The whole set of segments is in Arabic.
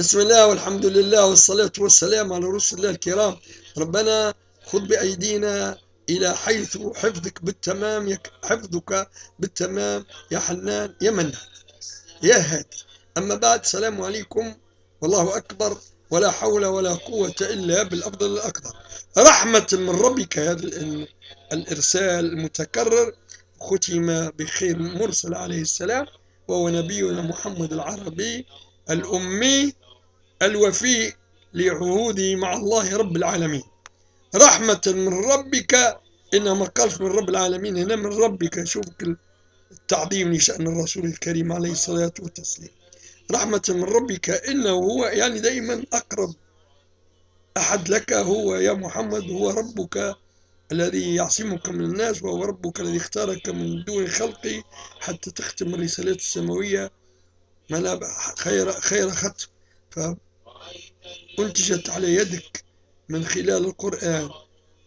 بسم الله والحمد لله والصلاة والسلام على رسل الله الكرام. ربنا خذ بأيدينا إلى حيث حفظك بالتمام حفظك بالتمام يا حنان يا منان. يا هادي. أما بعد السلام عليكم. والله أكبر. ولا حول ولا قوة إلا بالأفضل الأقدر رحمة من ربك هذا الإرسال المتكرر. ختم بخير مرسل عليه السلام. وهو نبينا محمد العربي الأمي. الوفي لعهوده مع الله رب العالمين. رحمة من ربك إنما قالش من رب العالمين هنا من ربك. شوف التعظيم لشأن الرسول الكريم عليه الصلاة والتسليم. رحمة من ربك إنه هو يعني دائما أقرب أحد لك هو يا محمد هو ربك الذي يعصمك من الناس وهو ربك الذي اختارك من دون خلقه حتى تختم الرسالات السماوية. خير خير ختم. فأنتجت على يدك من خلال القرآن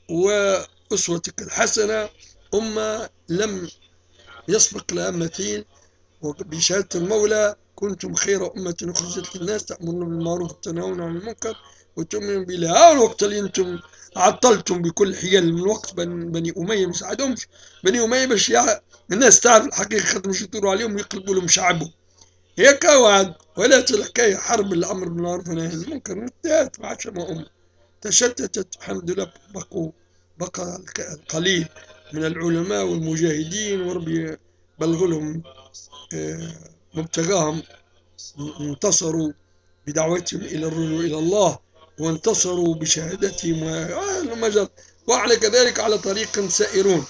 وأسوتك الحسنة أمة لم يسبق لها مثيل وبشهادة المولى كنتم خير أمة أخرجت للناس تأمرون بالمعروف وتنهون عن المنكر وتؤمنون بالله. الوقت اللي أنتم عطلتم بكل حيل من وقت بني أمية ما ساعدهمش. بني أمية باش الناس تعرف الحقيقة خاطر مش يدوروا عليهم ويقلبوا لهم شعبهم. هيك وعد ولا الحكاية حرب الأمر بالمعروف والنهي عن المنكر انتهت ما عادش أم. تشتتت. الحمد لله. بقوا بقى القليل من العلماء والمجاهدين وربي بلغ لهم آه، مبتغاهم. انتصروا بدعوتهم إلى الرجوع إلى الله وانتصروا بشهادتهم. ومجر وعلى كذلك على طريق سائرون.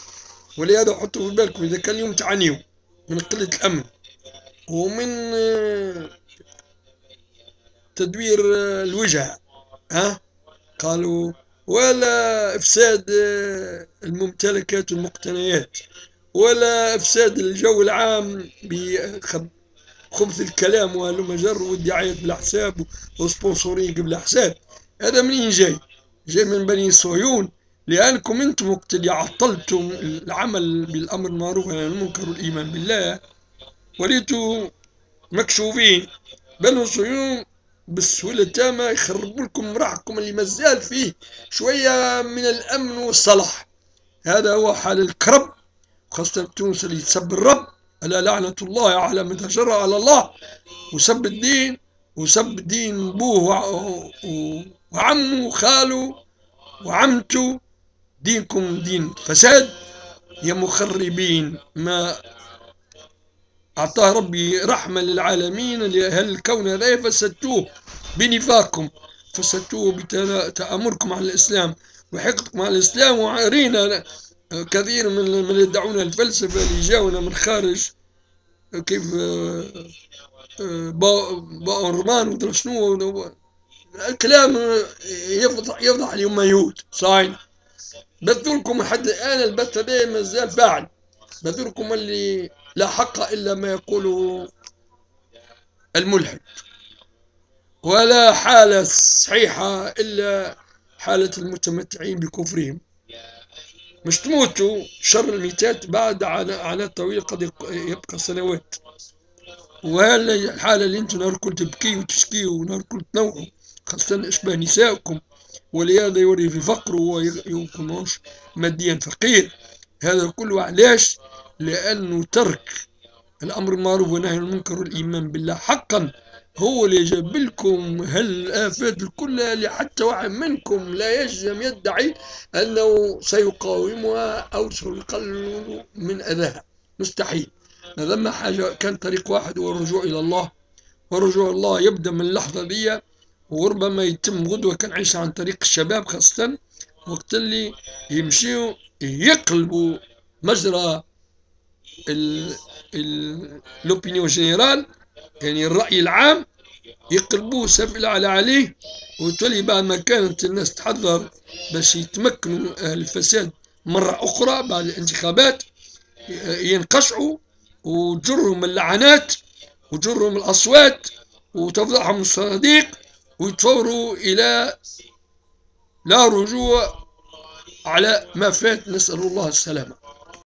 ولهذا حطوا في بالكم إذا كان اليوم تعانيوا من قلة الأمن. ومن آه، تدوير آه، الوجه ها؟ قالوا ولا إفساد آه، الممتلكات والمقتنيات ولا إفساد الجو العام بخبث الكلام وهلم جر والدعايات بالحساب وسبونسورين قبل حساب هذا منين جاي؟ جاي من بني صهيون. لأنكم أنتم وقت اللي عطلتم العمل بالأمر المعروف والنهي عن المنكر والإيمان بالله وليتوا مكشوفين. بنو صهيون بالسهولة التامة يخربوا لكم راحكم اللي مازال فيه شوية من الأمن والصلاح. هذا هو حال الكرب. خاصة تونس اللي تسب الرب. ألا لعنة الله على من تجرأ على الله. وسب الدين وسب دين بوه وعمه وخاله وعمته. دينكم دين فساد. يا مخربين ما أعطاه ربي رحمة للعالمين لأهل الكون هذا فسدتوه بنفاقكم فسدتوه بتآمركم على الإسلام وحقدكم على الإسلام. وعرينا كثير من من يدعون الفلسفة اللي جاونا من خارج كيف باورمان ودرا شنو. الكلام يفضح يفضح اليوم يهود صاين بذلكم حد الآن البث هذا مازال فاعل. بذلكم اللي لا حق إلا ما يقوله الملحد. ولا حالة صحيحة إلا حالة المتمتعين بكفرهم. مش تموتوا شر الميتات بعد على طويل قد يبقى سنوات. وهلا الحالة اللي أنتم نهار كل تبكي وتشكي ونهار كل تنوعوا خاصة إشباه نسائكم. ولهذا يوري في فقر ويكونوش ماديا فقير. هذا كله علاش؟ لأنه ترك الأمر المعروف والنهي عن المنكر والإيمان بالله حقا. هو اللي جاب لكم هالآفات الكل اللي حتى واحد منكم لا يجزم يدعي أنه سيقاومها أو سيقلل من أذاها. مستحيل. ما حاجة كان طريق واحد هو الرجوع إلى الله. ورجوع الله يبدأ من اللحظة دي وربما يتم غدوة كان عيش عن طريق الشباب خاصة وقت اللي يمشيوا يقلبوا مجرى لوبينيون جينيرال يعني الرأي العام يقلبوه سبل على عليه وتولي بعد ما كانت الناس تحضر باش يتمكنوا أهل الفساد مرة أخرى بعد الانتخابات ينقشعوا وتجرهم اللعنات وتجرهم الأصوات وتفضحهم الصناديق ويتفوروا إلى لا رجوع على ما فات نسأل الله السلامة.